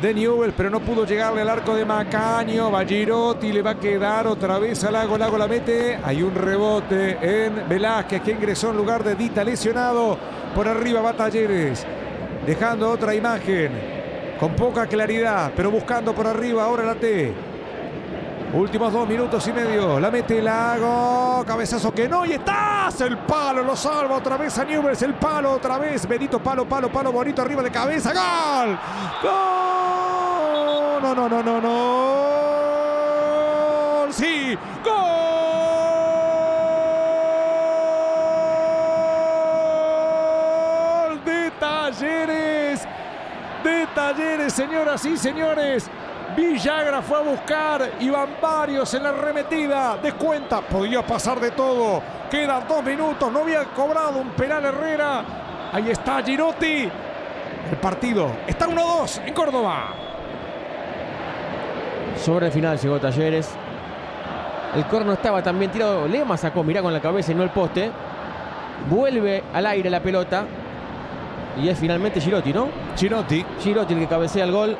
de Newell, pero no pudo llegarle al arco de Macaño. Va Girotti, le va a quedar otra vez al Lago. Lago la mete. Hay un rebote en Velázquez que ingresó en lugar de Dita lesionado. Por arriba va Talleres, dejando otra imagen con poca claridad, pero buscando por arriba ahora la T. Últimos dos minutos y medio. La mete Lago. Cabezazo que no. Y estás. El palo lo salva otra vez a Newell's. El palo otra vez. Benito, palo, palo, palo. Bonito arriba de cabeza. ¡Gol! ¡Gol! No, no, no, no, no. ¡Sí! ¡Gol! De Talleres. De Talleres, señoras y señores. Villagra fue a buscar, iban varios en la arremetida. Descuenta, podía pasar de todo. Quedan dos minutos, no había cobrado un penal Herrera. Ahí está Girotti. El partido está 1-2 en Córdoba. Sobre el final llegó Talleres. El corno estaba también tirado. Lema sacó, mirá con la cabeza y no el poste. Vuelve al aire la pelota. Y es finalmente Girotti, ¿no? Girotti. Girotti el que cabecea el gol.